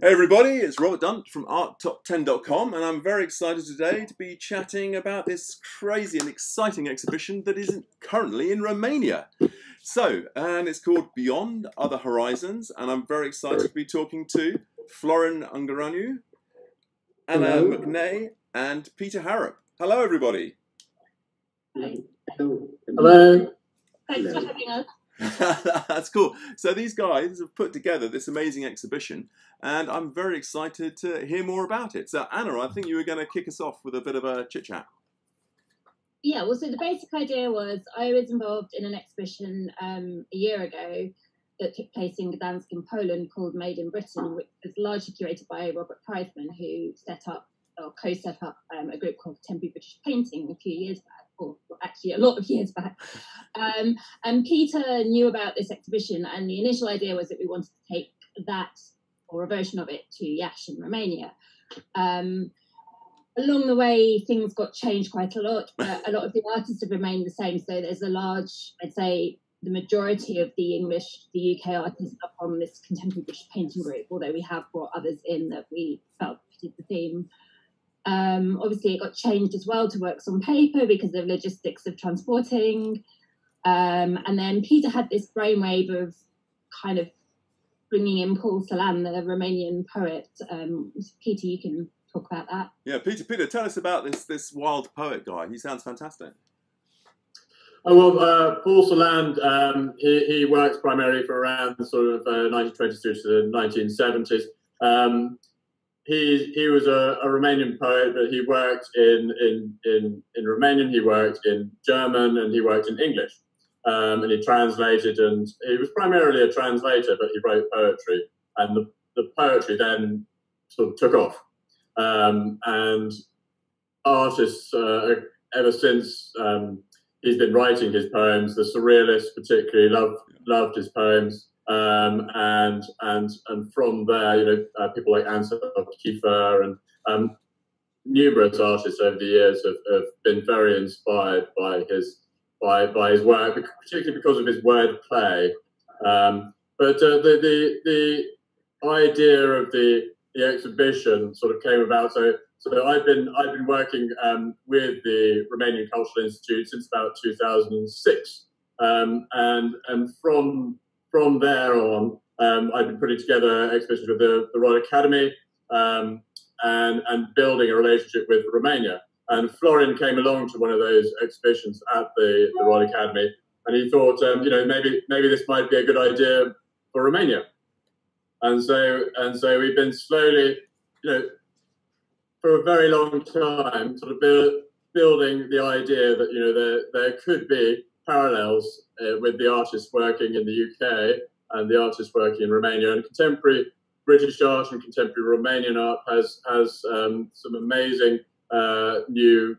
Hey everybody, it's Robert Dunt from ArtTop10.com, and I'm very excited today to be chatting about this crazy and exciting exhibition that is currently in Romania. So, and it's called Beyond Other Horizons, and I'm very excited to be talking to Florin Ungureanu, Anna Hello. McNay, and Peter Harrap. Hello, everybody. Hello. Thanks for having us. That's cool. So these guys have put together this amazing exhibition, and I'm very excited to hear more about it. So Anna, I think you were going to kick us off with a bit of a chit chat. Yeah, well, so the basic idea was I was involved in an exhibition um, a year ago that took place in Gdansk in Poland called Made in Britain, which was largely curated by Robert Priseman, who set up or co-set up um, a group called Contemporary British Painting a few years back, well, actually a lot of years back. Um, and Peter knew about this exhibition, and the initial idea was that we wanted to take that or a version of it to Iași in Romania. Um, along the way, things got changed quite a lot, but a lot of the artists have remained the same. So there's a large, I'd say, the majority of the English, the UK artists are from this contemporary British painting group, although we have brought others in that we felt fitted the theme. Um, obviously, it got changed as well to works on paper because of logistics of transporting. Um, and then Peter had this brainwave of kind of bringing in Paul Celan, the Romanian poet. Um, Peter, you can talk about that. Yeah, Peter. Peter, tell us about this this wild poet guy. He sounds fantastic. Oh, well, uh, Paul Celan, um, he, he works primarily for around the sort of uh, 1920s to the 1970s. Um, he, he was a, a Romanian poet, but he worked in, in, in, in Romanian, he worked in German, and he worked in English. Um, and he translated, and he was primarily a translator, but he wrote poetry. And the, the poetry then sort of took off. Um, and artists, uh, ever since um, he's been writing his poems. The surrealists particularly loved loved his poems, um, and and and from there, you know, uh, people like Anselm Kiefer and um, numerous artists over the years have, have been very inspired by his by by his work, particularly because of his word play. Um, but uh, the the the idea of the the exhibition sort of came about. So so I've been I've been working um, with the Romanian Cultural Institute since about 2006, um, and and from from there on, um, I've been putting together exhibitions with the, the Royal Academy um, and and building a relationship with Romania. And Florin came along to one of those exhibitions at the, the Royal Academy, and he thought, um, you know, maybe maybe this might be a good idea for Romania. And so and so we've been slowly, you know, for a very long time, sort of build, building the idea that you know there there could be parallels uh, with the artists working in the UK and the artists working in Romania, and contemporary British art and contemporary Romanian art has has um, some amazing uh, new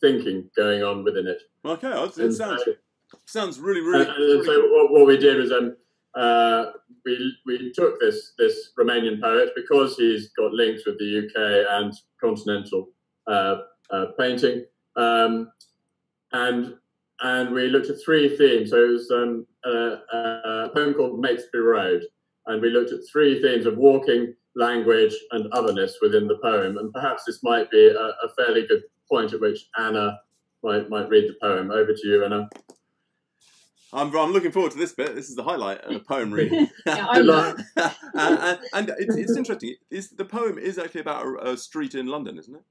thinking going on within it. Okay, it And sounds so- sounds really really. and, and so what, what we did was um, uh, we we took this this Romanian poet because he's got links with the UK and continental uh, uh, painting, um, and and we looked at three themes. So it was um, a, a poem called Mapesbury Road, and we looked at three themes of walking, language, and otherness within the poem. And perhaps this might be a, a fairly good point at which Anna might might read the poem. Over to you, Anna. I'm, I'm looking forward to this bit. This is the highlight of the poem reading. Yeah, I'm not. and, and, and it's, it's interesting. Is the poem is actually about a, a street in London, isn't it?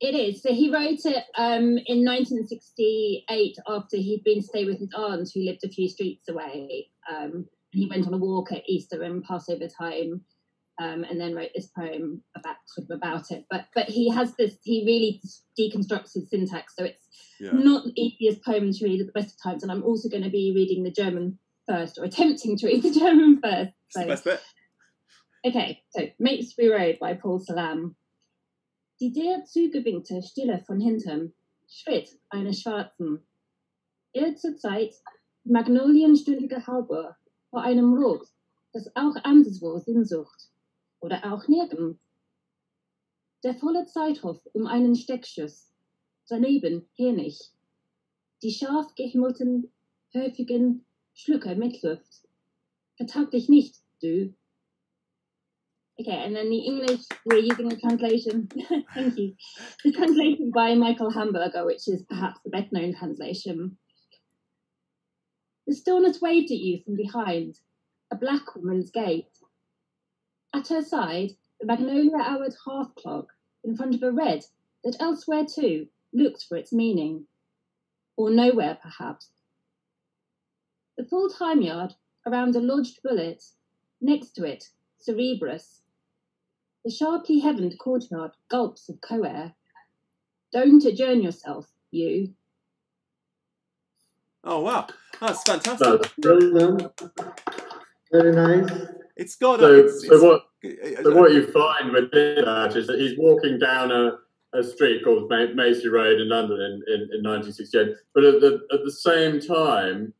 It is. So he wrote it um, in 1968 after he'd been to stay with his aunt who lived a few streets away. Um, he went on a walk at Easter and Passover time, um, and then wrote this poem about sort of about it. But but he has this. He really deconstructs his syntax, so it's Yeah. not the easiest poem to read at the best of times. And I'm also going to be reading the German first, or attempting to read the German first. It's the So best bit. Okay, so Mapesbury Road by Paul Celan. Die der zugewinkte Stille von hinten, Schritt eines Schwarzen. Er zur Zeit magnolienstündige Haube vor einem Rot, das auch anderswo Sehnsucht oder auch nirgends. Der volle Zeithof um einen Steckschuss, daneben Hänig. Die scharf gehimmelten, häufigen Schlucke mit Luft. Vertag dich nicht, du, Okay, and then the English, we're using a translation. Thank you. The translation by Michael Hamburger, which is perhaps the best known translation. The stillness waved at you from behind, a black woman's gait. At her side, the magnolia houred hearth clock in front of a red that elsewhere too looked for its meaning. Or nowhere, perhaps. The full time yard around a lodged bullet, next to it, Cerebrus. The sharply heavened courtyard gulps of co-air. Don't adjourn yourself, you. Oh wow, that's fantastic. Well Very nice. It's got. So, it's, so it's, what? uh, So what you find with that is that he's walking down a, a street called Ma- Macy Road in London in, in, in 1968. But at the at the same time,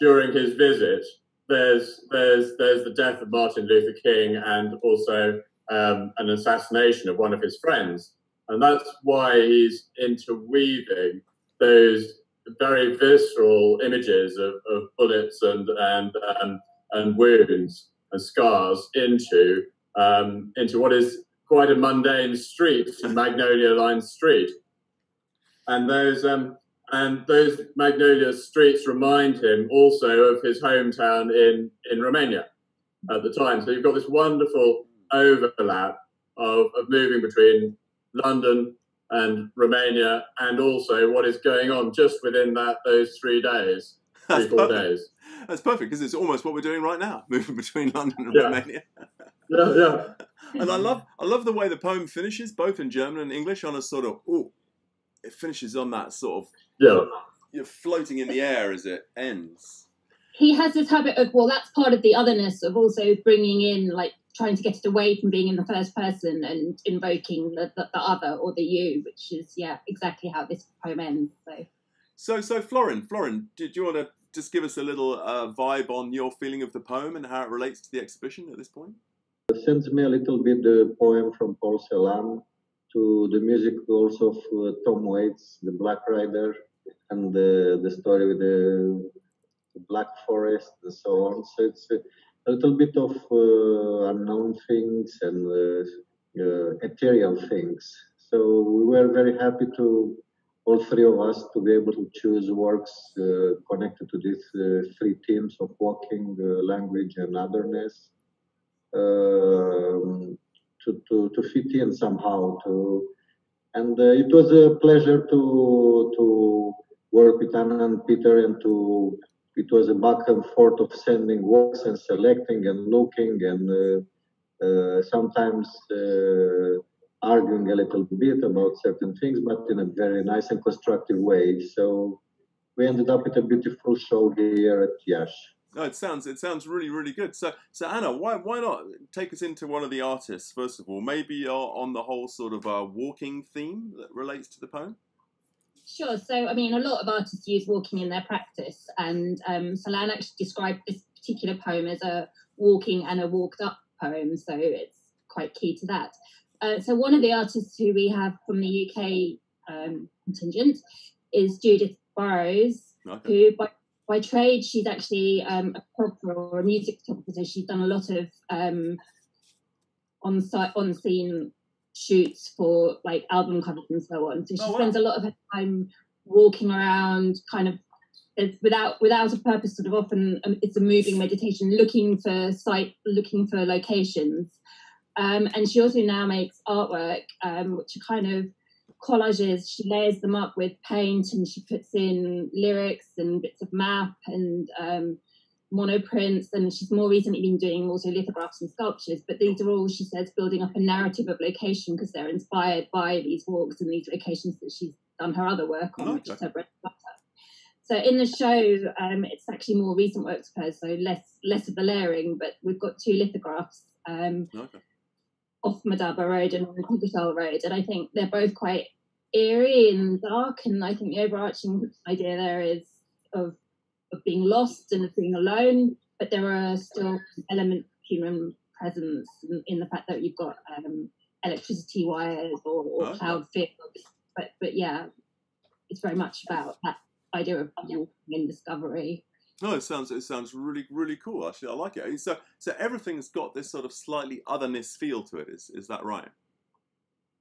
during his visit, there's there's there's the death of Martin Luther King and also um, an assassination of one of his friends, and that's why he's interweaving those very visceral images of, of bullets and and um, and wounds and scars into um, into what is quite a mundane street, Magnolia Line Street, and those um, and those Magnolia streets remind him also of his hometown in in Romania at the time. So you've got this wonderful overlap of, of moving between London and Romania, and also what is going on just within that those three days, three that's four perfect. days. That's perfect because it's almost what we're doing right now, moving between London and Yeah. Romania. Yeah, yeah. And I love, I love the way the poem finishes, both in German and English, on a sort of, oh, it finishes on that sort of, Yeah, you're floating in the air as it ends. He has this habit of, well, that's part of the otherness of also bringing in, like, trying to get it away from being in the first person and invoking the, the, the other or the you, which is, yeah, exactly how this poem ends. So. So, so Florin, Florin, did you want to just give us a little uh, vibe on your feeling of the poem and how it relates to the exhibition at this point? It sends me a little bit the poem from Paul Celan to the music also of uh, Tom Waits, the Black Rider, and the, the story with the, the Black Forest and so on. So it's a, a little bit of uh, unknown things and uh, uh, ethereal things. So we were very happy to all three of us to be able to choose works uh, connected to these uh, three themes of walking, uh, language, and otherness um, to, to, to fit in somehow to and it was a pleasure to to work with Anna and Peter and to it was a back and forth of sending works and selecting and looking and uh, uh, sometimes uh, arguing a little bit about certain things but in a very nice and constructive way so we ended up with a beautiful show here at Iași. No, it sounds it sounds really really good. So so Anna, why why not take us into one of the artists first of all? Maybe uh, on the whole sort of uh, walking theme that relates to the poem. Sure. So, I mean, a lot of artists use walking in their practice, and um, Celan actually described this particular poem as a walking and a walked up poem. So, it's quite key to that. Uh, so, one of the artists who we have from the UK um, contingent is Judith Burrows, Okay. who by, by trade she's actually um, a photographer or a music photographer. She's done a lot of um, on site on scene shoots for like album covers and so on. So she Oh, wow. spends a lot of her time walking around, kind of it's without without a purpose. Sort of often um, it's a moving meditation, looking for site, looking for locations. Um, and she also now makes artwork, um, which are kind of collages. She layers them up with paint, and she puts in lyrics and bits of map and um, monoprints. And she's more recently been doing also lithographs and sculptures. But these are all, she says, building up a narrative of location because they're inspired by these walks and these locations that she's done her other work on, which is her bread and butter. So in the show, um, it's actually more recent works of hers, so less less of the layering. But we've got two lithographs. Um, Okay. off Madaba Road and on Cockatoo Road, and I think they're both quite eerie and dark. And I think the overarching idea there is of of being lost and of being alone, but there are still elements of human presence in, in the fact that you've got um, electricity wires or, or Okay. cloud fields. But but yeah, it's very much about that idea of walking and discovery. No, it sounds it sounds really really cool. Actually, I like it. So so everything's got this sort of slightly otherness feel to it. Is is that right?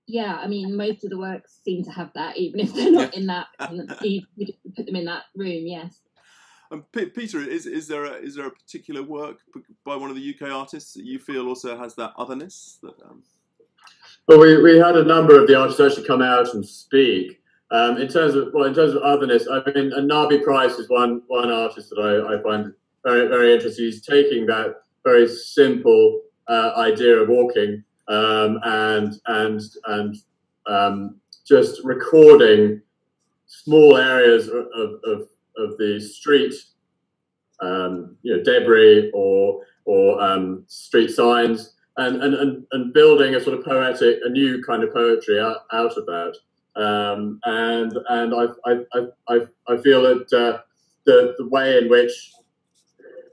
Yeah, I mean, most of the works seem to have that, even if they're not in that. you put them in that room, yes. And um, Peter, is is there a, is there a particular work by one of the UK artists that you feel also has that otherness? That, um... Well, we, we had a number of the artists actually come out and speak. Um, in terms of well, in terms of otherness, I mean, Narbi Price is one one artist that I, I find very very interesting. He's taking that very simple uh, idea of walking um, and and and um, just recording small areas of, of, of the street, um, you know, debris or or um, street signs, and, and, and, and building a sort of poetic, a new kind of poetry out, out of that. Um, and and I, I, I, I feel that uh, the, the way in which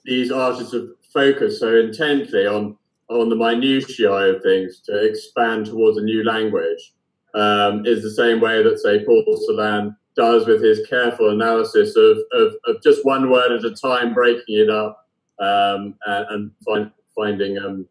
these artists have focused so intently on on the minutiae of things to expand towards a new language um, is the same way that, say, Paul Celan does with his careful analysis of, of, of just one word at a time, breaking it up um, and, and find, finding um,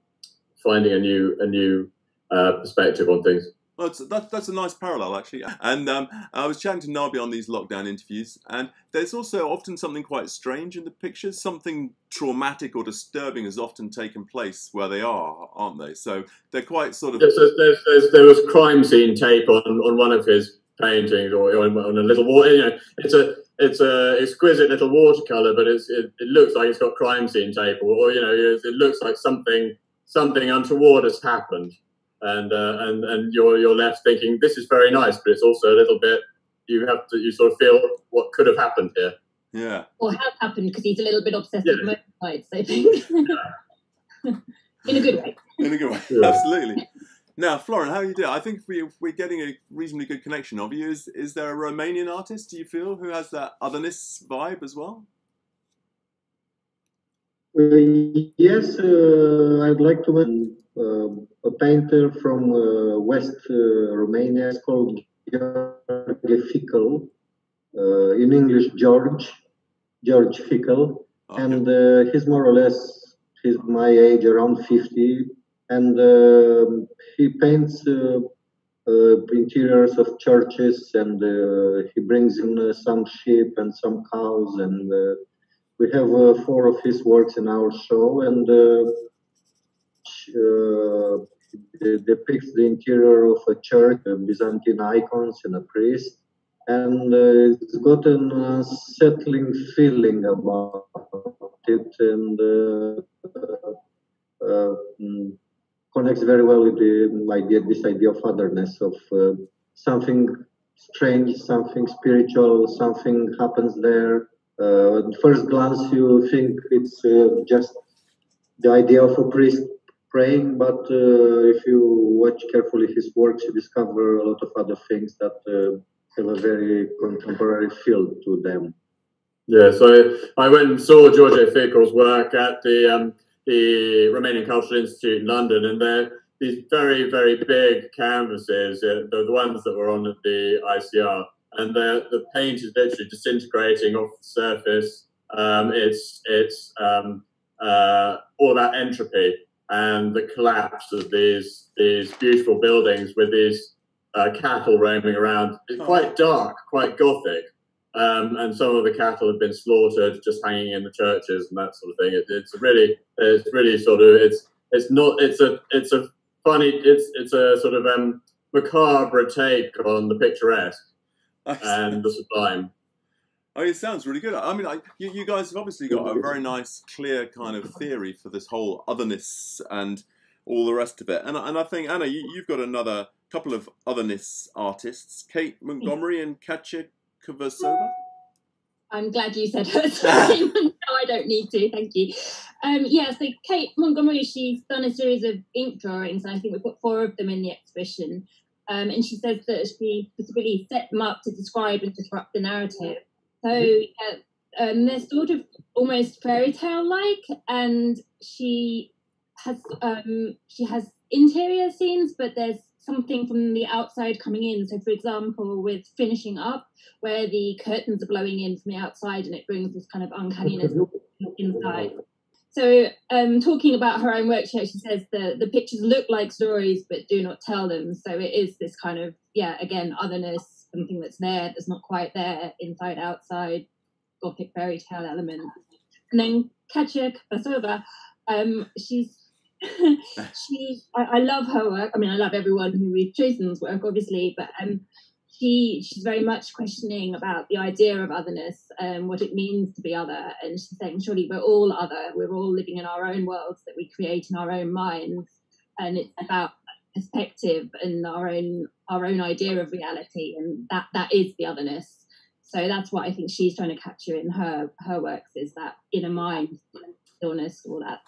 finding a new a new uh, perspective on things. Well, that, that's a nice parallel, actually. And um, I was chatting to Narbi on these lockdown interviews, and there's also often something quite strange in the pictures. Something traumatic or disturbing has often taken place where they are, aren't they? So they're quite sort of. There's, there's, there was crime scene tape on, on one of his paintings, or on, on a little water. You know, it's a it's a exquisite little watercolor, but it's it, it looks like it's got crime scene tape, or, or you know, it, it looks like something something untoward has happened and uh, and and you're you're left thinking this is very nice, but it's also a little bit you have to you sort of feel what could have happened here. Yeah. Or has happened because he's a little bit obsessed yeah. with motorbikes, I think. In a good way. In a good way, yeah. absolutely. Now, Florin, how are you doing? I think we, we're getting a reasonably good connection of you. Is, is there a Romanian artist, do you feel, who has that otherness vibe as well? Uh, yes, uh, I'd like to mention uh, a painter from uh, West uh, Romania. It's called George Fikl. in English, George, George Fikl. Okay. And he's more or less he's my age, around 50. And um, he paints uh, interiors of churches and uh, he brings in uh, some sheep and some cows and we have four of his works in our show and uh, depicts the interior of a church, Byzantine icons and a priest, and uh, it's got an unsettling feeling about it, and uh, mm, connects very well with the idea, this idea of otherness, of something strange, something spiritual, something happens there. Uh, at first glance, you think it's uh, just the idea of a priest praying, but uh, if you watch carefully his works, you discover a lot of other things that uh, have a very contemporary feel to them. Yeah, so I went and saw George Fikl's work at the um, the Romanian Cultural Institute in London, and they're these very, very big canvases, uh, the, the ones that were on the ICR, and the the paint is literally disintegrating off the surface. Um, it's it's um, uh, all that entropy and the collapse of these these beautiful buildings with these uh, cattle roaming around. It's oh. quite dark, quite gothic, um, and some of the cattle have been slaughtered, just hanging in the churches and that sort of thing. It, it's really, it's really sort of, it's it's not, it's a it's a funny, it's it's a sort of um, macabre take on the picturesque and the sublime. Oh, it sounds really good. I mean, I, you, you, guys have obviously got a very nice, clear kind of theory for this whole otherness and all the rest of it. And, and I think, Anna, you, have got another couple of otherness artists, Kate Montgomery and Katya Kvasova. I'm glad you said her no, I don't need to. Thank you. Um, yeah, so Kate Montgomery, she's done a series of ink drawings, and I think we've got four of them in the exhibition. Um, and she says that she specifically set them up to describe and disrupt the narrative. So yeah, um, they're sort of almost fairy tale like, and she has um, she has interior scenes, but there's something from the outside coming in. So, for example, with finishing up, where the curtains are blowing in from the outside and it brings this kind of uncanniness inside. So, um, talking about her own work, she says the, the pictures look like stories but do not tell them. So, it is this kind of, yeah, again, otherness, something that's there that's not quite there, inside, outside, gothic fairy tale element. And then Katya Kvasova, um, she's she I, I, love her work. I mean, I love everyone who we've chosen's work, obviously, but um, she she's very much questioning about the idea of otherness and what it means to be other. And she's saying, surely we're all other. We're all living in our own worlds that we create in our own minds, and it's about perspective and our own our own idea of reality, and that that is the otherness. So that's what I think she's trying to capture in her her works is that inner mind, stillness, all that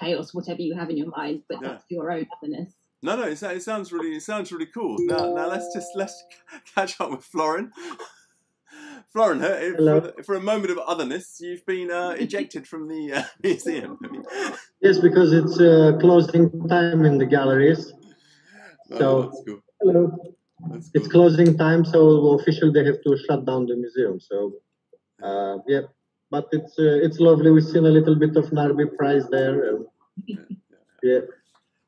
chaos, whatever you have in your mind, but yeah. that's your own otherness. No, no, it, it, sounds really, it sounds really cool. Now, now let's just let's catch up with Florin. Florin, for, for, a moment of otherness, you've been uh, ejected from the uh, museum. yes, because it's uh, closing time in the galleries. Oh, so, cool. hello. Cool. It's closing time, so officially they have to shut down the museum. So, uh, yeah, but it's uh, it's lovely. We've seen a little bit of Narbi Price there. yeah. yeah.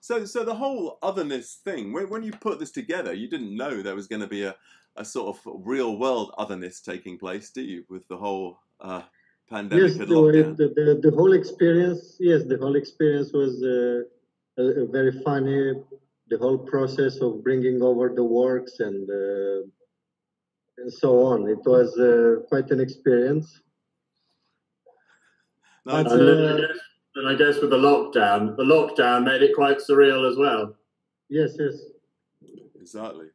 So, so the whole otherness thing, when, when you put this together, you didn't know there was going to be a, a sort of real world otherness taking place, do you? With the whole uh, pandemic yes. The, the, the, whole experience, yes, the whole experience was uh, a, a very funny. The whole process of bringing over the works and uh, and so on. It was uh, quite an experience. No, and, uh, and I guess with the lockdown, the lockdown made it quite surreal as well. Yes, yes. Exactly.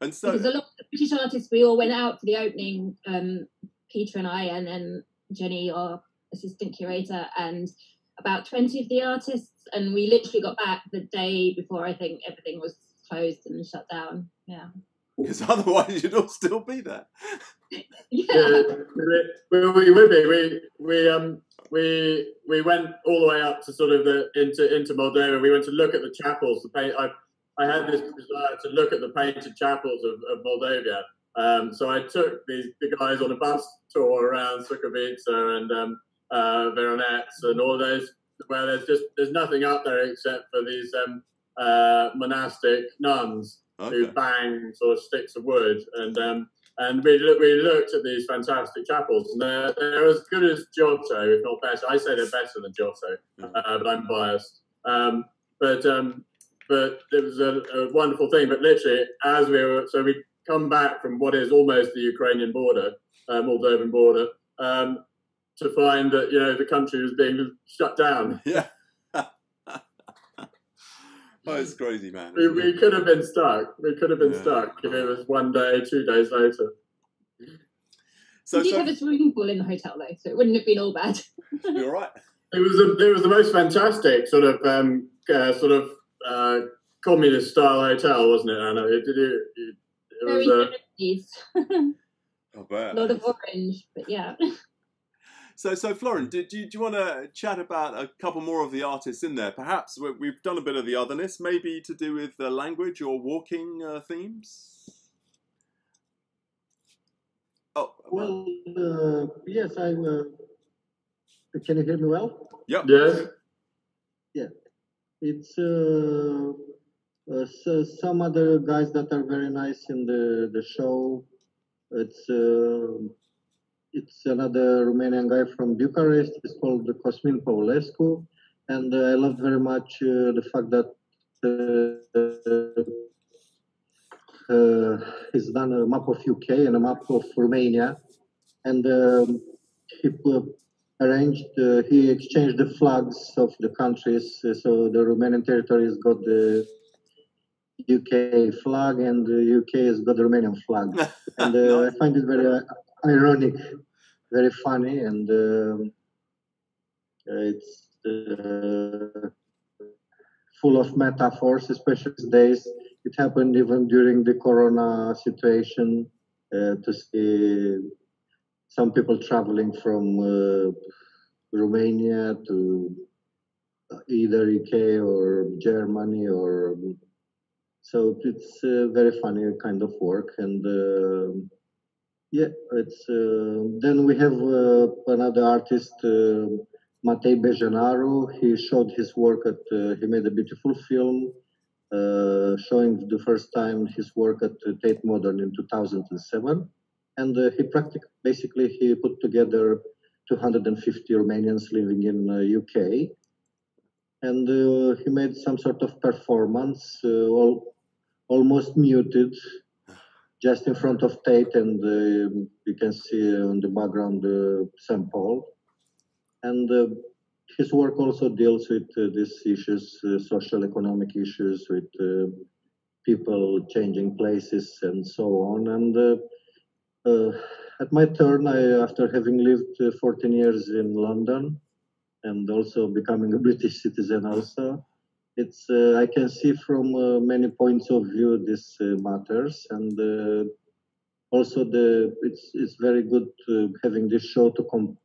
And so because a lot of British artists, we all went out for the opening, um, Peter and I, and then Jenny, our assistant curator, and about 20 of the artists. And we literally got back the day before I think everything was closed and shut down. Yeah. Because otherwise, you'd all still be there. yeah. yeah. We, we would be. We, we, um, we we went all the way up to sort of the into into Moldova. We went to look at the chapels. The paint. I I had this desire to look at the painted chapels of, of Moldova. Um, so I took these the guys on a bus tour around Sucevița and um, uh, Voroneț and all those where there's just there's nothing up there except for these um, uh, monastic nuns okay. who bang sort of sticks of wood and um, and we, look, we looked at these fantastic chapels, and they're, they're as good as Giotto, if not better. I say they're better than Giotto, mm. uh, but I'm biased. Um, but um, but it was a, a, wonderful thing. But literally, as we were, so we come back from what is almost the Ukrainian border, uh, Moldovan border, um, to find that you know the country was being shut down. Yeah. Oh, it's crazy, man. We, we could have been stuck. We could have been yeah. stuck if it was one day, two days later. So, we did so, have a swimming pool in the hotel though, so it wouldn't have been all bad. You're right. It was a, it was the most fantastic sort of um, uh, sort of uh, communist style hotel, wasn't it, Anna? It, it, it, it Very was uh, a lot of orange, but yeah. So, so Florin, do, do, you, do you want to chat about a couple more of the artists in there? Perhaps we've done a bit of the otherness, maybe to do with the language or walking uh, themes. Oh, well, uh, yes, I. Uh, can you hear me well? Yep. Yes. Yeah, it's uh, uh, so some other guys that are very nice in the the show. It's it's another Romanian guy from Bucharest. He's called Cosmin Paulescu. And uh, I loved very much uh, the fact that uh, uh he's done a map of UK and a map of Romania. And um, he arranged, uh, he exchanged the flags of the countries. so the Romanian territories got the UK flag and the UK has got the Romanian flag. and uh, I find it very ironic, very funny, and um, it's uh, full of metaphors, especially these days. It happened even during the Corona situation uh, to see some people traveling from uh, Romania to either UK or Germany or so it's a very funny kind of work and uh, yeah it's uh, then we have uh, another artist uh, Matei Bejenaru. He showed his work at uh, he made a beautiful film uh, showing the first time his work at Tate Modern in 2007 and uh, he practically basically he put together 250 Romanians living in UK and he made some sort of performance all almost muted just in front of Tate, and uh, you can see on the background uh, St. Paul. And uh, his work also deals with uh, these issues, uh, social economic issues, with people changing places and so on. And at my turn, I, after having lived 14 years in London and also becoming a British citizen, also it's uh, I can see from uh, many points of view this uh, matters, and uh, also the it's it's very good having this show to com-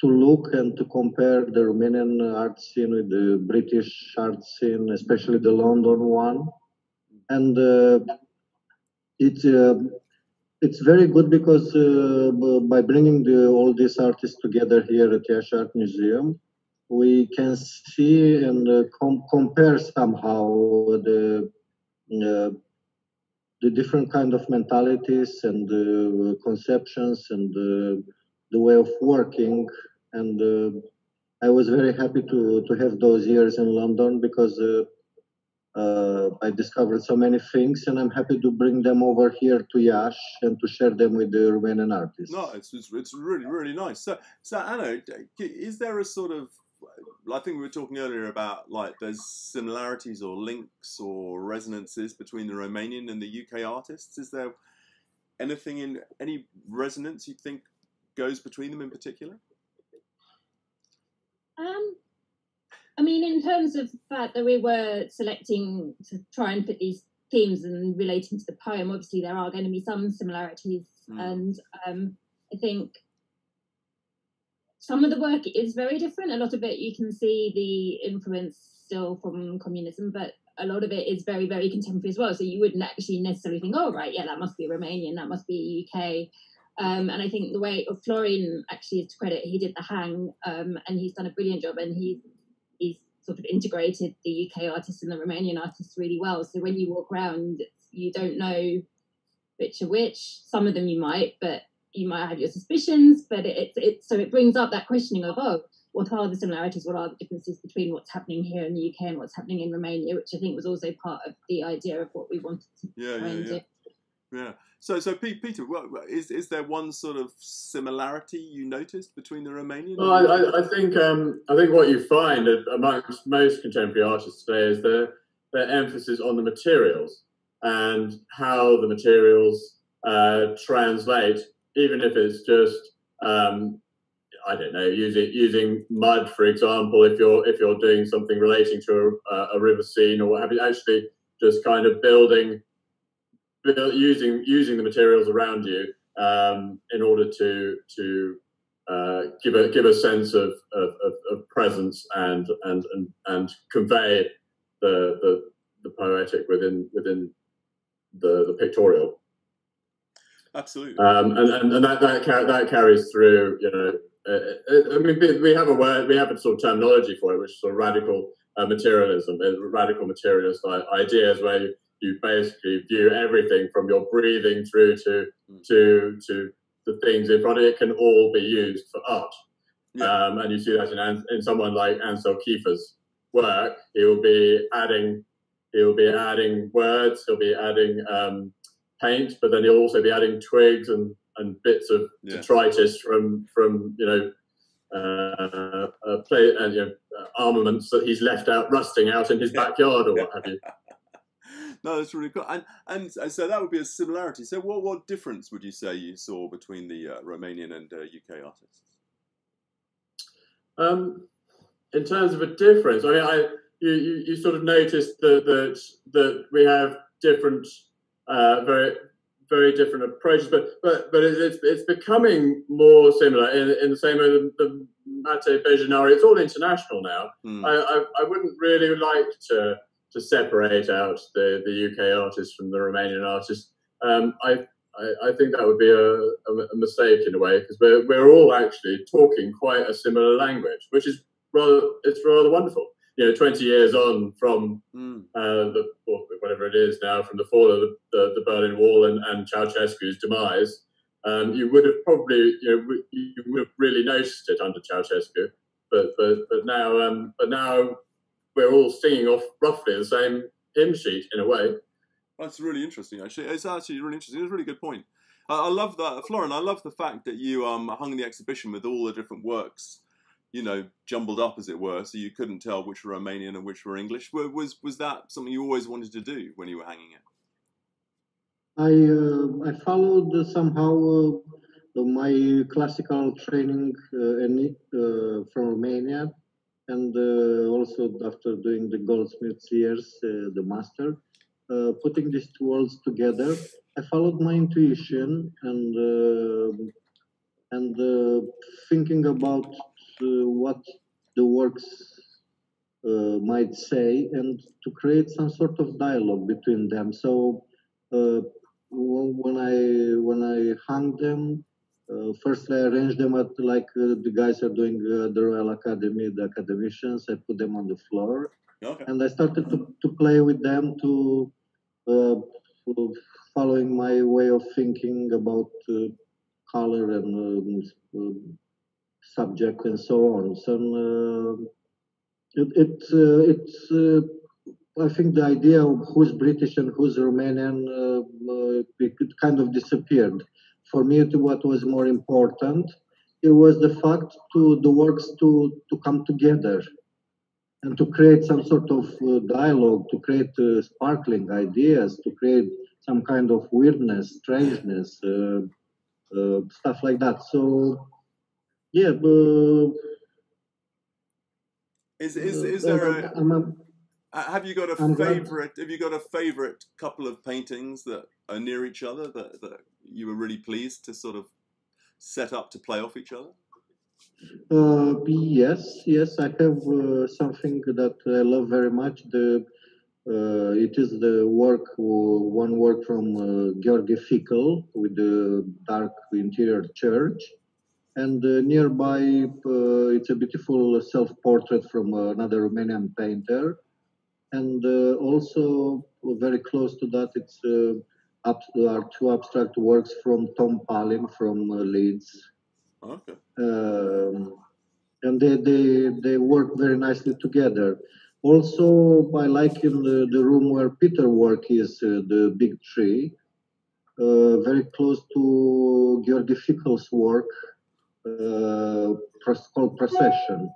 to look and to compare the Romanian art scene with the British art scene, especially the London one, and uh, it's. Uh, it's very good because by bringing the, all these artists together here at Iași Art Museum, we can see and uh, com- compare somehow the uh, the different kind of mentalities and uh, conceptions and the way of working and uh, I was very happy to to have those years in London because uh, uh, I discovered so many things, and I'm happy to bring them over here to Iași and to share them with the Romanian artists. No, it's, it's, it's really really nice. So, so Anna, is there a sort of I think we were talking earlier about like there's similarities or links or resonances between the Romanian and the UK artists. Is there anything in any resonance you think goes between them in particular? Um, I mean, in terms of the fact that we were selecting to try and fit these themes and relating to the poem, obviously there are going to be some similarities, mm. and um, I think some of the work is very different. A lot of it you can see the influence still from communism, but a lot of it is very, very contemporary as well. So you wouldn't actually necessarily think, oh, right, yeah, that must be Romanian, that must be UK. Um, and I think the way of Florian actually is to credit, he did the hang um, and he's done a brilliant job and he's, he's sort of integrated the UK artists and the Romanian artists really well. So when you walk around, you don't know which are which. Some of them you might, but you might have your suspicions, but it's it, so it brings up that questioning of oh, what are the similarities, what are the differences between what's happening here in the UK and what's happening in Romania, which I think was also part of the idea of what we wanted to yeah, try yeah, and yeah. do. Yeah. So, so Peter, is is there one sort of similarity you noticed between the Romanian? Well, I, I, think um, I think what you find amongst most contemporary artists today is their their emphasis on the materials and how the materials uh, translate even if it's just um, I don't know, using using mud, for example, if you're if you're doing something relating to a, a river scene or what have you, actually just kind of building, build, using using the materials around you um, in order to to uh, give a give a sense of, of, of, presence and and and and convey the the, the poetic within within the the pictorial. Absolutely. Um, and, and, and that, that, that carries through, you know, uh, uh, I mean, we have a word, we have a sort of terminology for it, which is sort of radical uh, materialism, uh, radical materialist ideas where you, you basically view everything from your breathing through to mm. to to the things in front of it can all be used for art. Yeah. Um, and you see that in, in someone like Anselm Kiefer's work, he will be adding he will be adding words, he'll be adding um, paint, but then he'll also be adding twigs and, and bits of yeah. detritus from from you know uh, uh, play, uh, you know, uh, armaments that he's left out rusting out in his backyard or what have you. no, that's really cool. And, and so that would be a similarity. So what what difference would you say you saw between the uh, Romanian and UK uh, artists? Um, in terms of a difference, I mean, I you, you, you sort of noticed that that that we have different uh, very very different approaches, but but but it's it's becoming more similar in, in the same way the, the Matei Bejenaru. It's all international now. Mm. I, I, I wouldn't really like to to separate out the, the UK artists from the Romanian artists. Um, I, I, I think that would be a, a, a mistake in a way because we're, we're all actually talking quite a similar language, which is rather it's rather wonderful. You know, 20 years on from Mm. uh, the whatever it is now, from the fall of the, the, Berlin Wall and, and Ceausescu's demise, um, you would have probably you know you would have really noticed it under Ceausescu, but but but now um, but now we're all singing off roughly the same hymn sheet in a way. That's really interesting. Actually, it's actually really interesting. It's a really good point. I I love that, Florin. I love the fact that you um, hung the exhibition with all the different works, you know, jumbled up as it were, so you couldn't tell which were Romanian and which were English. Was was that something you always wanted to do when you were hanging it? I uh, I followed somehow uh, my classical training uh, uh, from Romania, and also after doing the goldsmiths years, the master, putting these two worlds together, I followed my intuition and and thinking about what the works uh, might say, and to create some sort of dialogue between them. So. Uh, when when I when I hung them, uh, first I arranged them at like uh, the guys are doing uh, the Royal Academy, the academicians. I put them on the floor, Okay. and I started to, to play with them to uh, following my way of thinking about uh, color and um, um, subject and so on. So uh, it it uh, it's. I think the idea of who's British and who's Romanian uh, uh, kind of disappeared. For me, it, what was more important, it was the fact to the works to to come together and to create some sort of uh, dialogue, to create uh, sparkling ideas, to create some kind of weirdness, strangeness, uh, uh, stuff like that. So, yeah. Is is is there a I'm- I'm- Have you got a I'm glad- favorite? Have you got a favorite couple of paintings that are near each other that, that you were really pleased to sort of set up to play off each other? Uh, yes, yes, I have uh, something that I love very much. The uh, it is the work, uh, one work from uh, Georgi Fikl with the dark interior church, and uh, nearby uh, it's a beautiful self-portrait from another Romanian painter, and uh, also very close to that it's uh, up, are two abstract works from Tom Palin from uh, Leeds Okay. um, and they, they they work very nicely together. Also, I like in the, the room where Peter work is uh, the big tree, uh, very close to Georgi Fikl's work, uh, called Procession.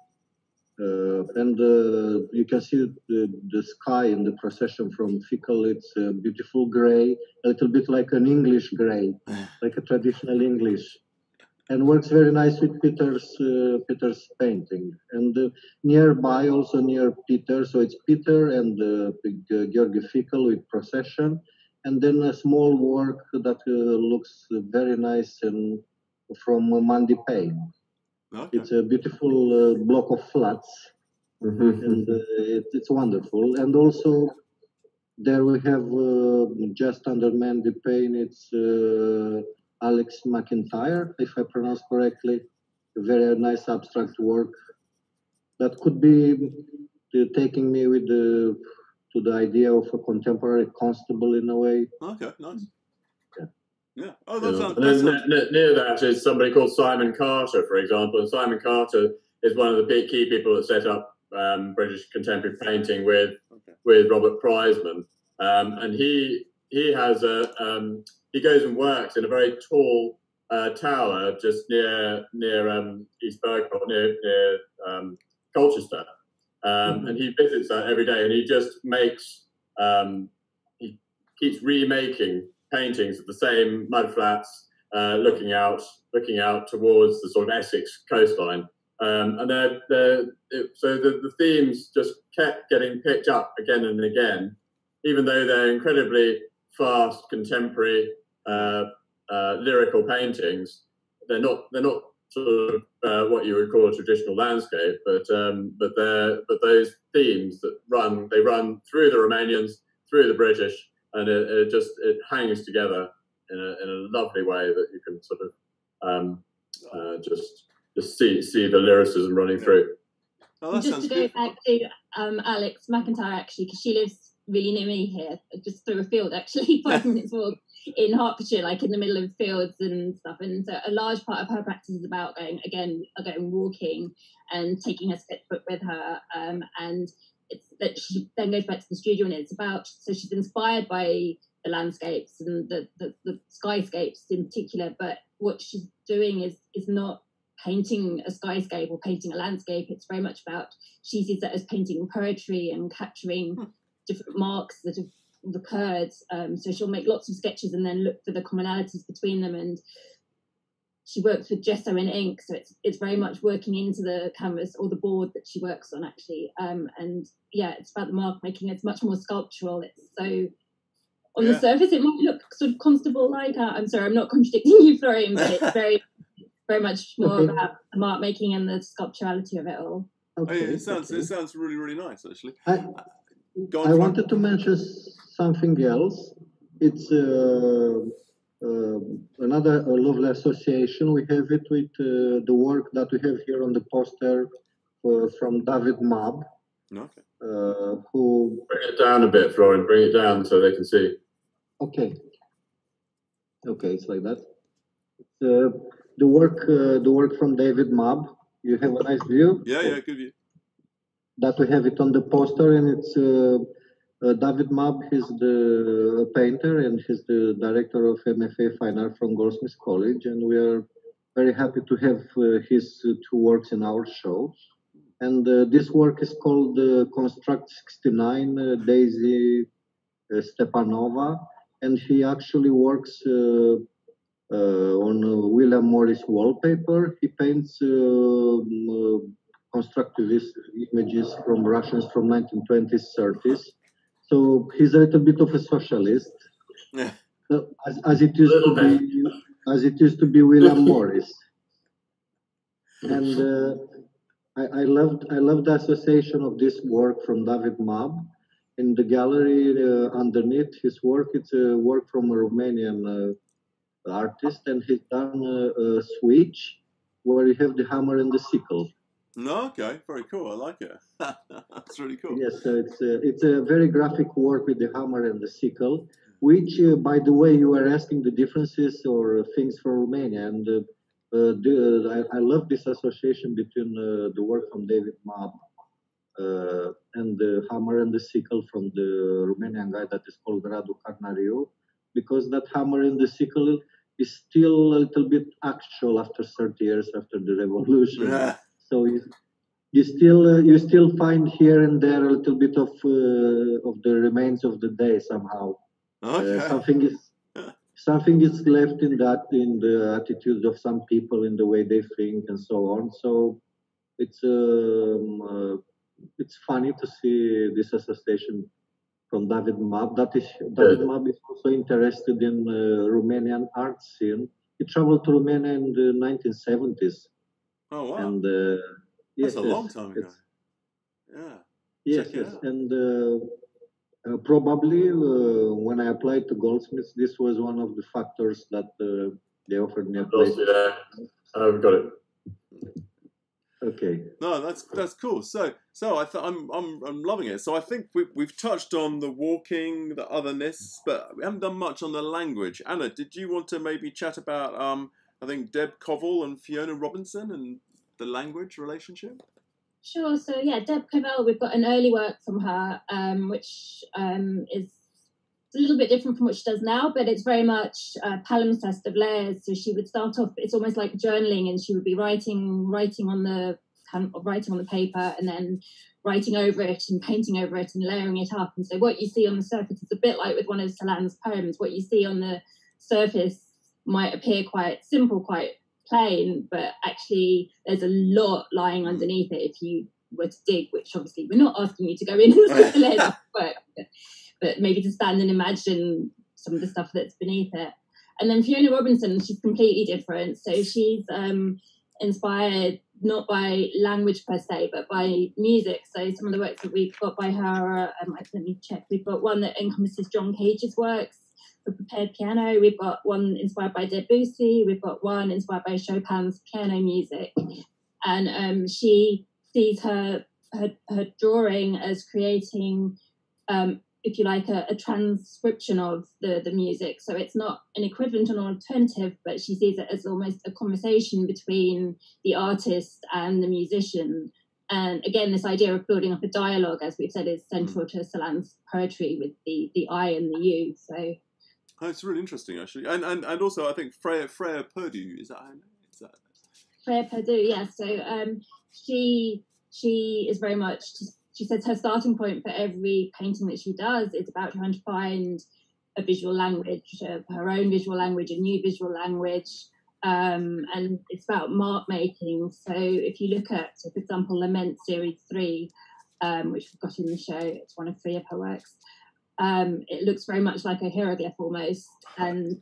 Uh, and uh, you can see the, the sky in the procession from Fikl. It's a beautiful gray, a little bit like an English gray, like a traditional English and works very nice with Peter's uh, Peter's painting. And uh, nearby, also near Peter, so it's Peter and uh, G- Georgi Fikl with Procession, and then a small work that uh, looks very nice and from Mandy Payne. Okay. It's a beautiful uh, block of flats, and uh, it, it's wonderful. And also. There we have uh, just under Mandy Payne, it's uh, Alex McIntyre, if I pronounce correctly. A very nice abstract work that could be taking me with the to the idea of a contemporary constable in a way. Okay. Nice. Yeah. Oh, that Yeah. sounds. And That then sounds ne- ne- near that is somebody called Simon Carter, for example. And Simon Carter is one of the big key people that set up um, British contemporary painting with okay. with Robert Priseman. Um, and he he has a um, he goes and works in a very tall uh, tower just near near um, East Bergholt, near near um, Colchester, um, and he visits that every day, and he just makes um, he keeps remaking paintings of the same mud flats, uh, looking out looking out towards the sort of Essex coastline. Um, and they're, they're, it, so the, the themes just kept getting picked up again and again, even though they're incredibly fast, contemporary, uh, uh, lyrical paintings. They're not they're not sort of uh, what you would call a traditional landscape, but um, but they're but those themes that run they run through the Romanians, through the British, and it, it just it hangs together in a, in a lovely way that you can sort of um, uh, just just see see the lyricism running through. Oh, just to go back to um, Alex McIntyre actually, because she lives really near me here, just through a field actually, five minutes walk in Hertfordshire, like in the middle of fields and stuff. And so a large part of her practice is about going again, going walking and taking her sketchbook with her. Um, and it's that she then goes back to the studio and it's about so she's inspired by the landscapes and the, the, the skyscapes in particular, but what she's doing is is not painting a skyscape or painting a landscape. It's very much about she sees that as painting poetry and capturing hmm. different marks that have occurred. Um, so she'll make lots of sketches and then look for the commonalities between them. And she works with gesso and ink, so it's it's very much working into the canvas or the board that she works on actually. Um, and yeah, it's about the mark making. It's much more sculptural. It's so on yeah. the surface it might look sort of constable like. Uh, I'm sorry, I'm not contradicting you, Florian, but it's very very much more okay. about the mark making and the sculpturality of it all. Okay, oh, yeah, it sounds okay. it sounds really really nice actually. I, I wanted to mention something else. It's uh, uh, another lovely association. We have it with uh, the work that we have here on the poster uh, from David Mabb. Okay. Uh, who bring it down a bit, Florian. Bring it down so they can see. Okay. Okay, it's like that. Uh, the work, the work from David Mabb. You have a nice view. Yeah, yeah, good view. That we have it on the poster, and it's uh, David Mabb, is the painter and he's the director of MFA Fine Art from Goldsmiths College, and we are very happy to have uh, his uh, two works in our show. And uh, this work is called uh, Construct 69 uh, Daisy Stepanova, and he actually works on William Morris wallpaper. He paints constructivist images from Russians from 1920s, 30s so he's a little bit of a socialist, yeah. as, as it used to bit. be, as it used to be William Morris. And uh, I, I, loved I loved the association of this work from David Mabb. In the gallery uh, underneath his work, it's a work from a Romanian uh, artist, and he's done a, a switch where you have the hammer and the sickle. No, okay, very cool. I like it. That's really cool. Yes, so it's a, it's a very graphic work with the hammer and the sickle. Which, uh, by the way, you were asking the differences or things for Romania, and uh, uh, the, I, I, love this association between uh, the work from David Mabb uh, and the hammer and the sickle from the Romanian guy that is called Radu Carnariu, because that hammer and the sickle is still a little bit actual after 30 years after the revolution. Yeah. So you, you still uh, you still find here and there a little bit of uh, of the remains of the day somehow. Uh, okay. something is something is left in that in the attitudes of some people in the way they think and so on. So it's um, uh, it's funny to see this association from David Mabb. That is David Mabb is also interested in uh, Romanian art scene. He traveled to Romania in the 1970s Oh wow! And uh, yes, that's a long time ago. Yeah. Yes, yes, and uh, uh, probably uh, when I applied to Goldsmiths, this was one of the factors that uh, they offered me a place. Yeah, I've got it. Okay. No, that's that's cool. So so I th- I'm I'm I'm loving it. So I think we we've touched on the walking, the otherness, but we haven't done much on the language. Anna, did you want to maybe chat about um I think Deb Covell and Fiona Robinson and the language relationship? Sure. So yeah, Deb Covell, we've got an early work from her, um, which um, is a little bit different from what she does now, but it's very much a palimpsest of layers. So she would start off; it's almost like journaling, and she would be writing, writing on the writing on the paper, and then writing over it and painting over it and layering it up. And so what you see on the surface is a bit like with one of Celan's poems. What you see on the surface might appear quite simple, quite plain, but actually there's a lot lying mm. underneath it if you were to dig, which obviously we're not asking you to go in and work, but, but maybe to stand and imagine some of the stuff that's beneath it. And then Fiona Robinson, she's completely different. So she's um, inspired not by language per se, but by music. So some of the works that we've got by her, um, let me check. We've got one that encompasses John Cage's works for prepared piano. We've got one inspired by Debussy. We've got one inspired by Chopin's piano music, and um, she sees her, her her drawing as creating um, if you like, a, a, transcription of the, the music. So it's not an equivalent or an alternative, but she sees it as almost a conversation between the artist and the musician. And again, this idea of building up a dialogue, as we've said, is central mm. to Celan's poetry with the, the I and the you. So oh, it's really interesting, actually. And, and and also, I think Freya Freya Purdue is that is that Freya Purdue? Yes. Yeah. So um, she she is very much she says her starting point for every painting that she does is about trying to find a visual language, uh, her own visual language, a new visual language, um, and it's about mark making. So if you look at, for example, Lament Series 3, um, which we've got in the show, it's one of three of her works. Um, it looks very much like a hieroglyph almost. And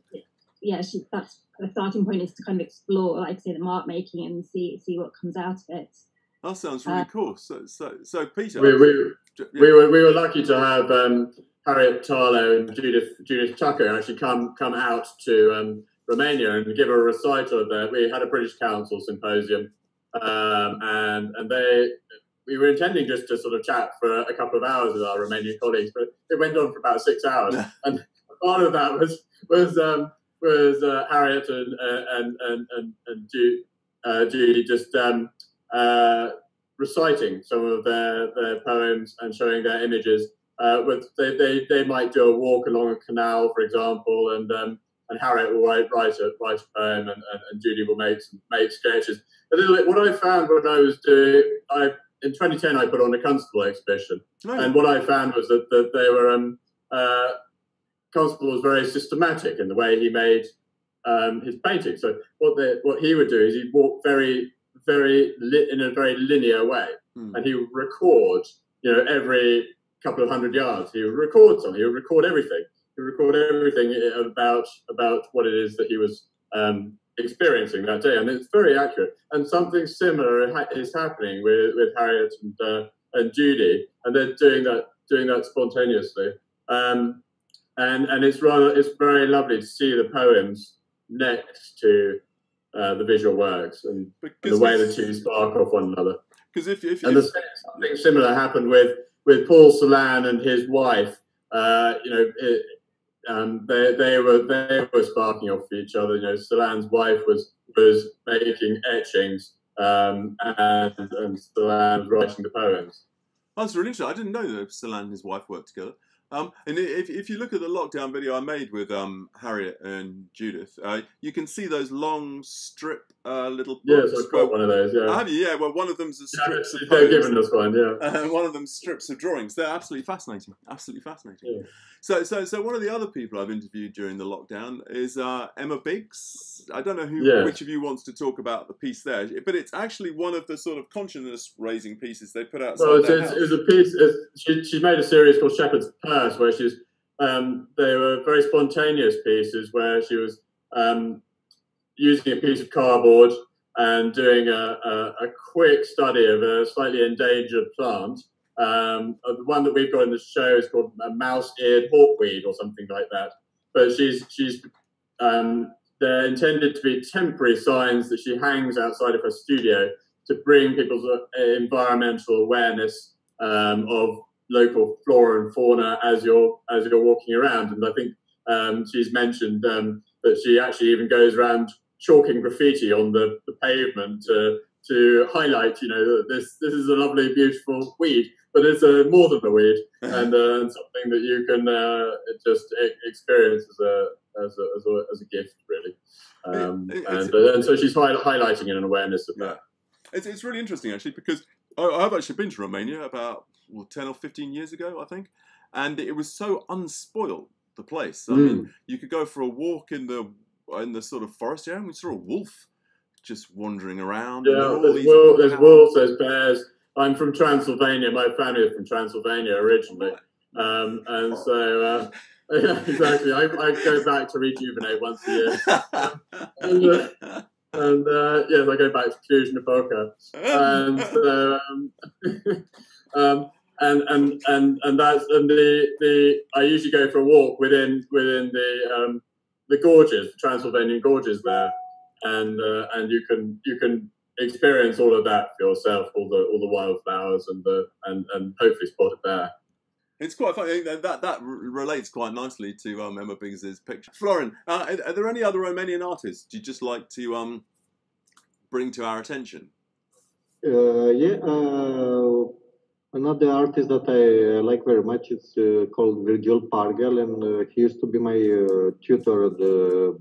yeah, she, that's the starting point is to kind of explore, like say, the mark making and see see what comes out of it. That sounds really uh, cool. So, so, so Peter, we, we, yeah. we were we were lucky to have um, Harriet Tarlo and Judith Judith Tucker actually come come out to um, Romania and give a recital there. We had a British Council symposium, um, and and they we were intending just to sort of chat for a couple of hours with our Romanian colleagues, but it went on for about six hours, and part of that was was um, was uh, Harriet and uh, and and and, and uh, Judy just um, uh, reciting some of their, their poems and showing their images. Uh, with they, they, they might do a walk along a canal, for example, and um, and Harriet will write, write, a, write a poem, and, and, and Judy will make make sketches. A little bit. What I found when I was doing, I in 2010 I put on a Constable exhibition, oh. and what I found was that, that they were um, uh, Constable was very systematic in the way he made um, his painting. So what the, what he would do is he'd walk very very li- in a very linear way, mm. and he would record, you know, every couple of hundred yards. He would record something. He would record everything. He would record everything about about what it is that he was um, experiencing that day, and it's very accurate. And something similar is happening with with Harriet and uh, and Judy, and they're doing that doing that spontaneously. Um, and and it's rather it's very lovely to see the poems next to uh, the visual works and, and the way the two spark off one another. Because if, if, and if, something similar happened with with Paul Celan and his wife. Uh, you know, it, um, they they were they were sparking off each other. You know, Celan's wife was was making etchings, um, and and Celan writing the poems. That's really interesting. I didn't know that Celan and his wife worked together. Um, and if, if you look at the lockdown video I made with um, Harriet and Judith, uh, you can see those long strip uh, little books. Yes, I've got one of those. Yeah, have you? Yeah. Well, one of them's a strips yeah, They're given us one. Yeah. Uh, one of them strips of drawings. They're absolutely fascinating. Absolutely fascinating. Yeah. So, so, so one of the other people I've interviewed during the lockdown is uh, Emma Biggs. I don't know who, yeah. which of you wants to talk about the piece there, but it's actually one of the sort of consciousness-raising pieces they put out. Well, it's, it's, it's, a piece. It's, she, she made a series called Shepherd's Purse, where she's um, they were very spontaneous pieces where she was um, using a piece of cardboard and doing a, a, a, quick study of a slightly endangered plant um, the one that we've got in the show is called a mouse-eared hawkweed or something like that. But she's she's um, they're intended to be temporary signs that she hangs outside of her studio to bring people's uh, environmental awareness um, of local flora and fauna as you're as you're walking around. And I think um, she's mentioned um, that she actually even goes around chalking graffiti on the, the pavement to to highlight, you know, that this this is a lovely, beautiful weed but it's uh, more than a weed and uh, something that you can uh, just experience as a, as a, as a, as a gift, really. Um, it, and, uh, and so she's highlighting an awareness of yeah. that. It's, it's really interesting, actually, because I've actually been to Romania about well, 10 or 15 years ago, I think, and it was so unspoiled, the place. I mm. mean, you could go for a walk in the in the sort of forest area and we saw a wolf just wandering around. Yeah, there's, wolf, there's wolves, there's bears I'm from Transylvania. My family are from Transylvania originally, um, and so uh, yeah, exactly. I, I, go back to rejuvenate once a year. Um, and, uh, and uh, yes, I go back to Cluj-Napoca, and um, um, and and and and that's and the the I usually go for a walk within within the um, the gorges, the Transylvanian gorges there, and uh, and you can you can experience all of that for yourself, all the all the wildflowers and the and and hopefully spot it bear. It's quite funny. That that relates quite nicely to um, Emma Biggs's picture. Florin, uh, are there any other Romanian artists you'd just like to um, bring to our attention? Uh, yeah, uh, another artist that I like very much is uh, called Virgil Pargel, and uh, he used to be my uh, tutor at the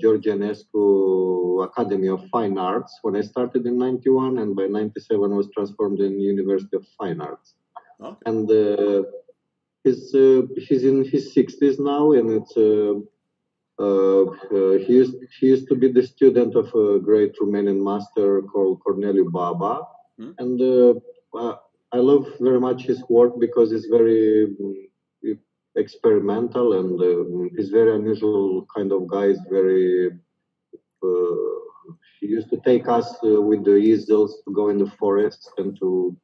George Enescu Academy of Fine Arts when I started in 91, and by 97 was transformed in University of Fine Arts And uh, he's uh, he's in his 60s now, and it's uh, uh, uh, he used he used to be the student of a great Romanian master called Corneliu Baba, mm. and uh, I love very much his work because it's very mm, experimental and uh, he's very unusual kind of guy. He's very he used to take us with the easels to go in the forest and to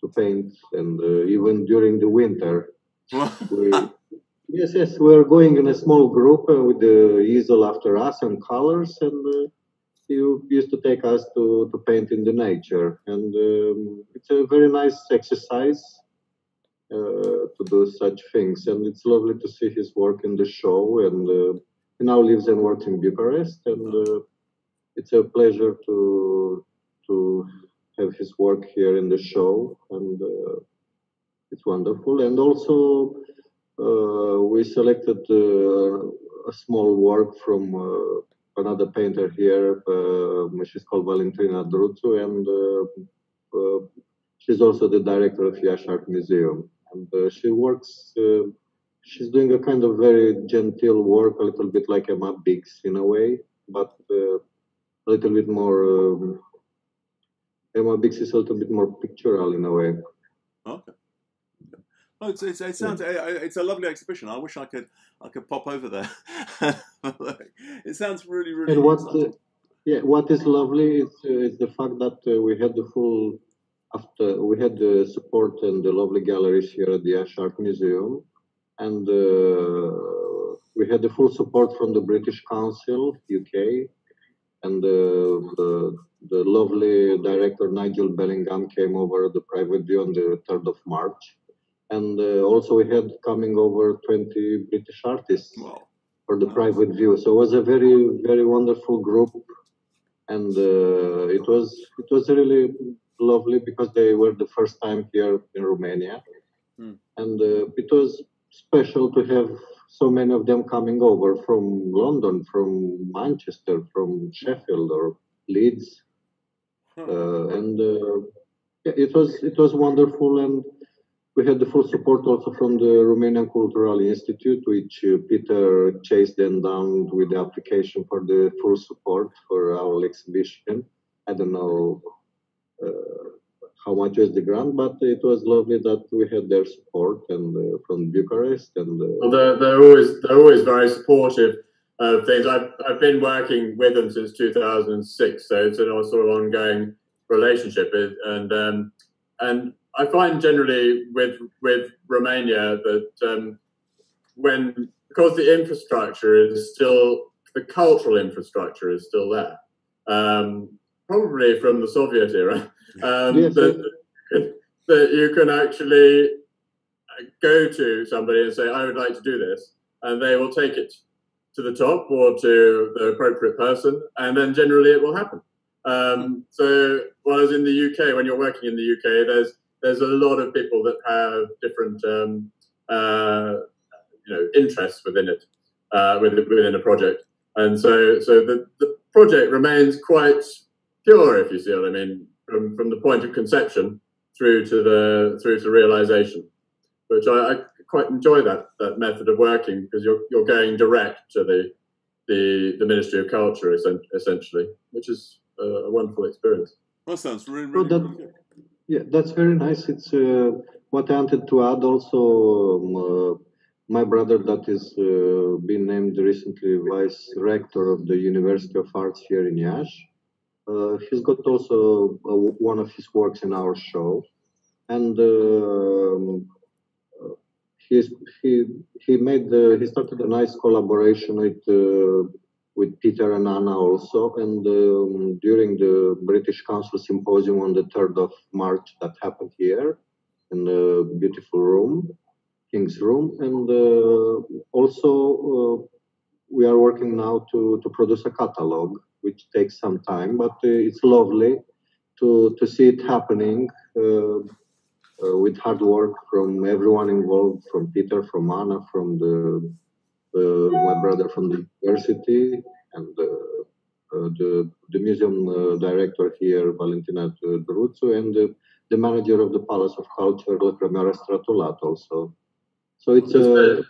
to paint, and uh, even during the winter. we, yes, yes, we're going in a small group uh, with the easel after us and colors, and uh, you used to take us to, to paint in the nature. And um, it's a very nice exercise uh, to do such things. And it's lovely to see his work in the show. And uh, he now lives and works in Bucharest. And uh, it's a pleasure to to have his work here in the show, and uh, it's wonderful. And also, uh, we selected uh, a small work from another painter here. she's called Valentina Druțu, and she's also the director of Iași Art Museum. And she works she's doing a kind of very genteel work, a little bit like Emma Biggs in a way, but uh, a little bit more um, Biggs is a little bit more pictorial in a way. Okay. Oh, it's, it's, it sounds it's a lovely exhibition. I wish I could I could pop over there. it sounds really really. And what uh, yeah, what is lovely is, uh, is the fact that uh, we had the full after we had the support and the lovely galleries here at the Iași Art Museum, and uh, we had the full support from the British Council UK and the, the, the lovely director Nigel Bellingham came over the private view on the 3rd of March. And uh, also we had coming over 20 British artists wow. for the private view. So it was a very, very wonderful group. And uh, it was it was really lovely because they were the first time here in Romania. Hmm. And uh, it was special to have so many of them coming over from London, from Manchester, from Sheffield or Leeds, hmm. uh, and uh, it was it was wonderful, and we had the full support also from the Romanian Cultural Institute, which uh, Peter chased them down with the application for the full support for our exhibition. I don't know uh, how much was the grant, but it was lovely that we had their support and uh, from Bucharest and. Uh, well, they're, they're always they're always very supportive of things. I've I've been working with them since 2006, so it's a sort of ongoing relationship, and um, and I find generally with with Romania that um, when because the infrastructure is still the cultural infrastructure is still there. Um, probably from the Soviet era, um, yes, that, that you can actually go to somebody and say, I would like to do this, and they will take it to the top or to the appropriate person, and then generally it will happen. Um, so, whereas in the UK, when you're working in the UK, there's there's a lot of people that have different um, uh, you know interests within it, uh, within, within a project, and so so the, the project remains quite pure, if you see what I mean, from, from the point of conception through to the through to realization, which I, I quite enjoy that that method of working because you're you're going direct to the the, the Ministry of Culture essentially, which is a, a wonderful experience. That sounds really, really, that, good. Yeah, that's very nice. It's uh, what I wanted to add also. Um, uh, my brother that is uh, been named recently vice rector of the University of Arts here in Iași. Uh, he's got also uh, one of his works in our show, and um, he's, he he made the, he started a nice collaboration with uh, with Peter and Anna also, and um, during the British Council Symposium on the 3rd of March that happened here in the beautiful room, King's Room, and uh, also uh, we are working now to, to produce a catalog, which takes some time, but uh, it's lovely to, to see it happening uh, uh, with hard work from everyone involved, from Peter, from Anna, from the uh, my brother from the university, and uh, the the museum director here, Valentina Druțu, and the, the manager of the Palace of Culture, Lăcrămioara Stratulat, also. So it's a.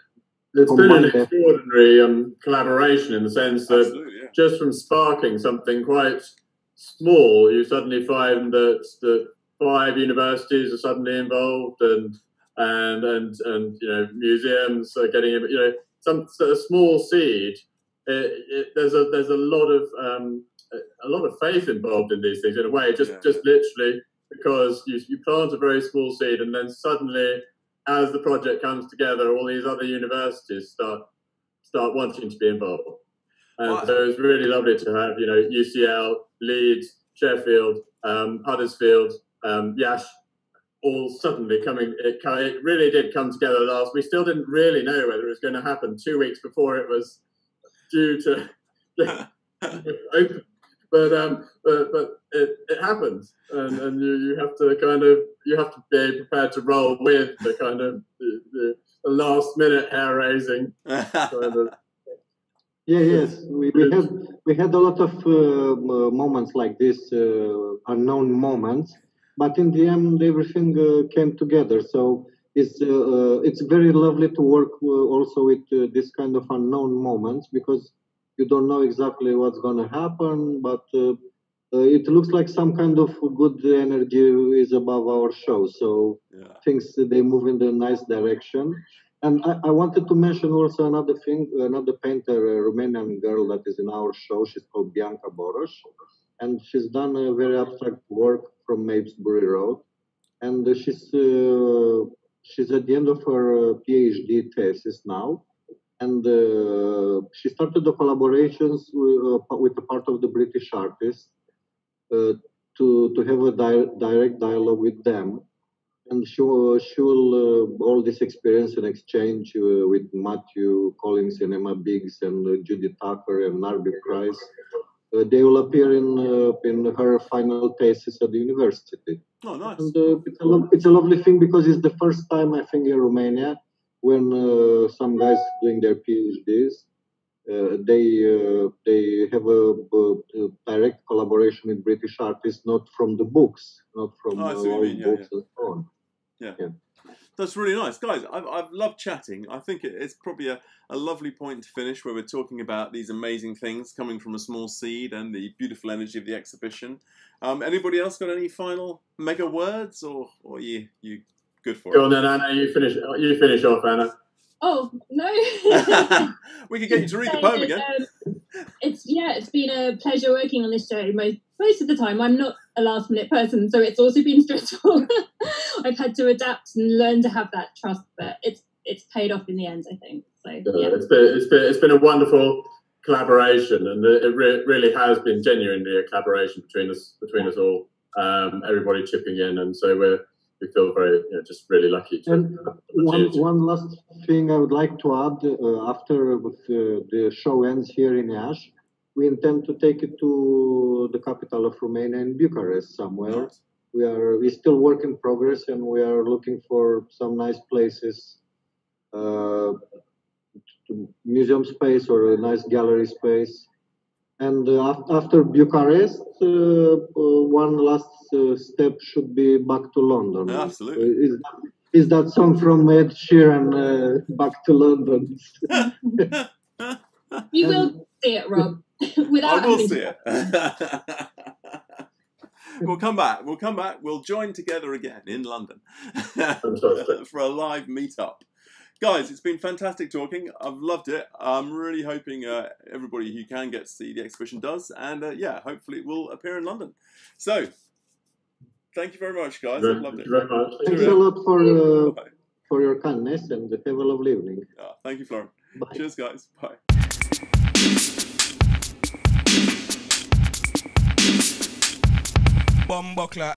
It's been an extraordinary um, collaboration in the sense that yeah. Just from sparking something quite small, you suddenly find that that five universities are suddenly involved, and and and and you know museums are getting you know some a small seed. It, it, there's a there's a lot of um, a lot of faith involved in these things in a way. Just yeah. just literally because you you plant a very small seed, and then suddenly, as the project comes together, all these other universities start start wanting to be involved. And wow. so it's really lovely to have you know UCL, Leeds, Sheffield, um, Huddersfield, um, Iași, all suddenly coming. It, it really did come together last. We still didn't really know whether it was going to happen two weeks before it was due to open. But um, but but it, it happens, and, and you, you have to kind of you have to be prepared to roll with the kind of the, the last minute hair raising kind of. Yeah, yes, we, we had we had a lot of uh, moments like this, uh, unknown moments, but in the end everything uh, came together. So it's uh, uh, it's very lovely to work also with this kind of unknown moments because you don't know exactly what's going to happen but uh, it looks like some kind of good energy is above our show. So yeah. things they move in the nice direction and I, I, wanted to mention also another thing another painter a romanian girl that is in our show. She's called bianca boros. And she's done a very abstract work from Mapesbury Road, and she's uh, she's at the end of her uh, PhD thesis now, and uh, she started the collaborations with, with a part of the British artists to to have a di- direct dialogue with them and she, she will uh, all this experience and exchange uh, with Matthew Collins and Emma Biggs and uh, Judy Tucker and Narbi Price uh, they will appear in uh, in her final thesis at the university. Oh, nice! And uh, it's, a lo- it's a lovely thing because it's the first time I think in Romania when some guys doing their PhDs uh, they uh, they have a, a, a, direct collaboration with British artists, not from the books, not from oh, uh, old books yeah. and so on. Yeah. yeah. That's really nice, guys. I've, I've loved chatting. I think it's probably a, a lovely point to finish where we're talking about these amazing things coming from a small seed and the beautiful energy of the exhibition. Um, anybody else got any final mega words, or or you you good for Go it? Go on then, Anna. You finish. You finish off, Anna. Oh no! we could get you to read the poem again. Um, it's yeah, it's been a pleasure working on this show. Most most of the time, I'm not a last minute person, so it's also been stressful. I've had to adapt and learn to have that trust, but it's it's paid off in the end. I think so. Yeah, it's been it's been it's been a wonderful collaboration, and it re- really has been genuinely a collaboration between us between us all. Um, everybody chipping in, and so we're we feel very you know, just really lucky to. And one one last thing I would like to add uh, after uh, the show ends here in Iași, we intend to take it to the capital of Romania in Bucharest somewhere. Nice. We are we still work in progress and we are looking for some nice places, uh, museum space or a nice gallery space and uh, after Bucharest, uh, uh, one last step should be back to London. Absolutely. Is, is that song from Ed Sheeran, Back to London? you will see it, Rob. Without I will see it. we'll come back. We'll come back. We'll join together again in London for a live meetup. guys, it's been fantastic talking. I've loved it. I'm really hoping uh, everybody who can get to see the exhibition does, and uh, yeah, hopefully it will appear in London. So, thank you very much, guys. I've loved Thank it. you very much. Thanks a lot for uh, for your kindness and have a lovely evening. Ah, thank you, Florian. Bye. Cheers, guys. Bye. Bumbuckler.